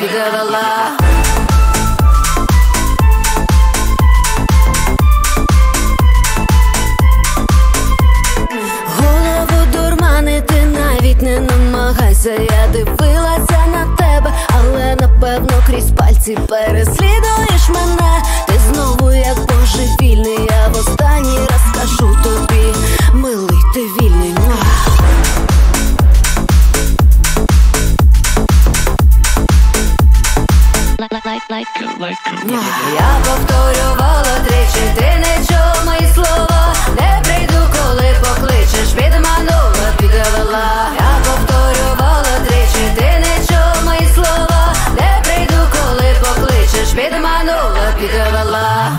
підманула, підвела. Голову дурманити навіть не намагайся. Я дивилася на тебе, але напевно крізь пальці переслідуєш мене. Я повторювала тричі, ти не чув мої слова, не прийду, коли покличеш, підманула, підвела. Я повторювала тричі, ти не чув мої слова, не прийду, коли покличеш, підманула, підвела.